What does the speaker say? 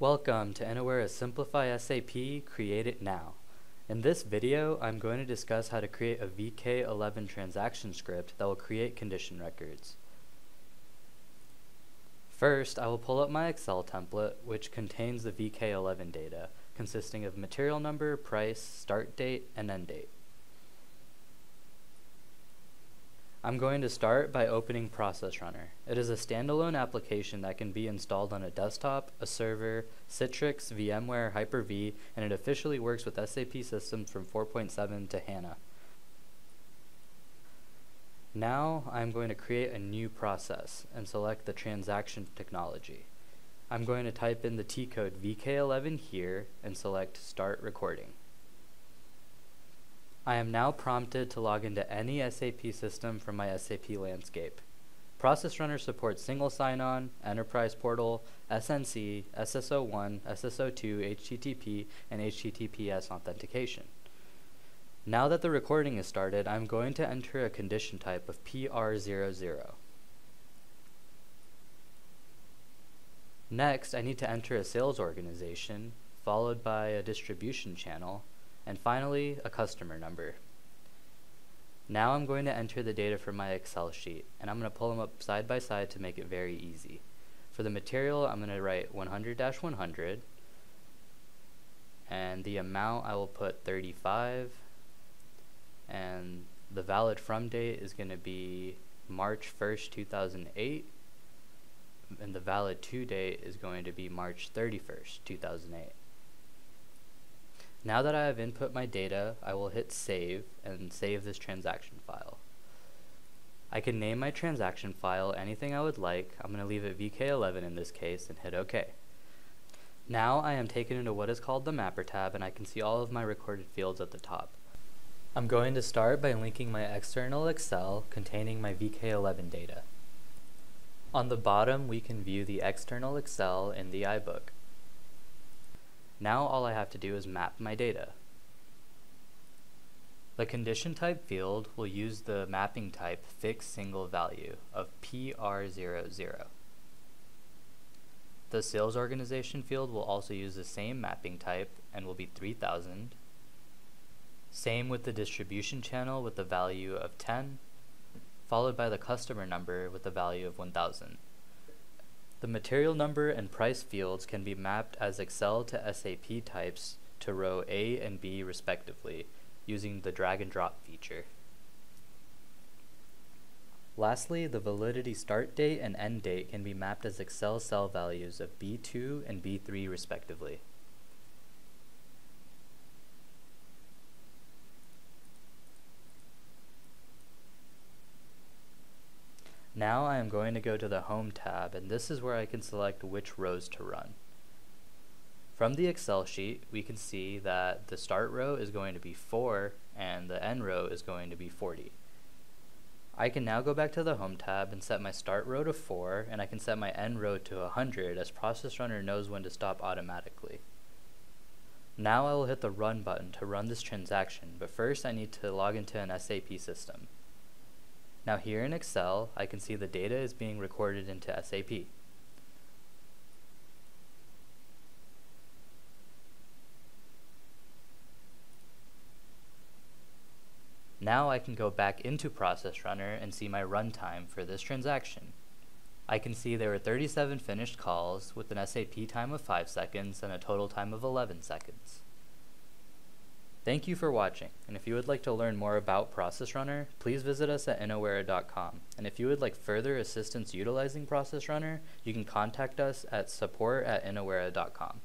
Welcome to Innowera's Simplify SAP Create It Now. In this video, I'm going to discuss how to create a VK11 transaction script that will create condition records. First, I will pull up my Excel template, which contains the VK11 data, consisting of material number, price, start date, and end date. I'm going to start by opening Process Runner. It is a standalone application that can be installed on a desktop, a server, Citrix, VMware, Hyper-V, and it officially works with SAP systems from 4.7 to HANA. Now I'm going to create a new process and select the transaction technology. I'm going to type in the T-code VK11 here and select Start Recording. I am now prompted to log into any SAP system from my SAP landscape. Process Runner supports single sign-on, enterprise portal, SNC, SSO1, SSO2, HTTP, and HTTPS authentication. Now that the recording is started, I'm going to enter a condition type of PR00. Next, I need to enter a sales organization, followed by a distribution channel, and finally a customer number. Now I'm going to enter the data from my Excel sheet and I'm going to pull them up side by side to make it very easy. For the material I'm going to write 100-100 and the amount I will put 35 and the valid from date is going to be March 1st 2008 and the valid to date is going to be March 31st 2008. Now that I have input my data, I will hit save and save this transaction file. I can name my transaction file anything I would like. I'm going to leave it VK11 in this case and hit OK. Now I am taken into what is called the Mapper tab and I can see all of my recorded fields at the top. I'm going to start by linking my external Excel containing my VK11 data. On the bottom we can view the external Excel in the iBook. Now all I have to do is map my data. The condition type field will use the mapping type fixed single value of PR00. The sales organization field will also use the same mapping type and will be 3000. Same with the distribution channel with the value of 10, followed by the customer number with the value of 1000. The material number and price fields can be mapped as Excel to SAP types to row A and B respectively, using the drag and drop feature. Lastly, the validity start date and end date can be mapped as Excel cell values of B2 and B3 respectively. Now I am going to go to the Home tab and this is where I can select which rows to run. From the Excel sheet, we can see that the start row is going to be 4 and the end row is going to be 40. I can now go back to the Home tab and set my start row to 4 and I can set my end row to 100 as Process Runner knows when to stop automatically. Now I will hit the Run button to run this transaction, but first I need to log into an SAP system. Now here in Excel, I can see the data is being recorded into SAP. Now I can go back into Process Runner and see my runtime for this transaction. I can see there were 37 finished calls with an SAP time of 5 seconds and a total time of 11 seconds. Thank you for watching, and if you would like to learn more about Process Runner, please visit us at innowera.com. And if you would like further assistance utilizing Process Runner, you can contact us at support at innowera.com.